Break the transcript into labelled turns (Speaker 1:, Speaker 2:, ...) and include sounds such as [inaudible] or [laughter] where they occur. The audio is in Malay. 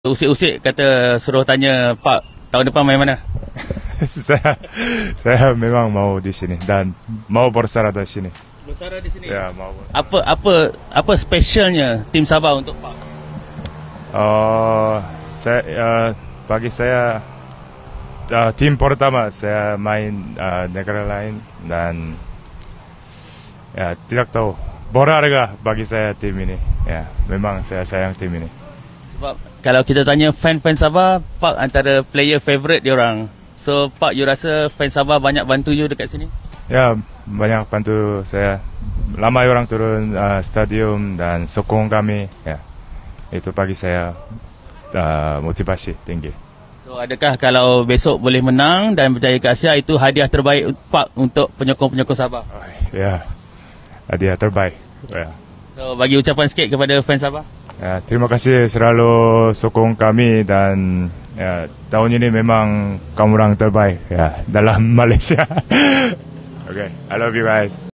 Speaker 1: Usik-usik kata suruh tanya Pak tahun depan main mana? [laughs]
Speaker 2: saya saya memang mau di sini dan mau bersara di sini.
Speaker 1: Bersara di sini.
Speaker 2: Ya, mau. bersara.
Speaker 1: Apa apa apa specialnya tim Sabah untuk Pak?
Speaker 2: Oh, saya uh, bagi saya uh, tim pertama saya main uh, negara lain dan ya tidak tahu berharga bagi saya tim ini. Ya, memang saya sayang tim ini.
Speaker 1: Sebab kalau kita tanya fan-fan Sabah, Pak antara player favourite dia orang. So Pak, you rasa fan Sabah banyak bantu you dekat sini?
Speaker 2: Ya, banyak bantu saya. Lama orang turun uh, stadium dan sokong kami. Ya, itu bagi saya uh, motivasi tinggi.
Speaker 1: So adakah kalau besok boleh menang dan berjaya ke Asia itu hadiah terbaik Pak untuk penyokong-penyokong Sabah?
Speaker 2: Ya, hadiah terbaik. Ya.
Speaker 1: So bagi ucapan sikit kepada fan Sabah.
Speaker 2: Ya, terima kasih selalu sokong kami dan ya, tahun ini memang kamu orang terbaik ya dalam [laughs] Malaysia. [laughs] okay, I love you guys.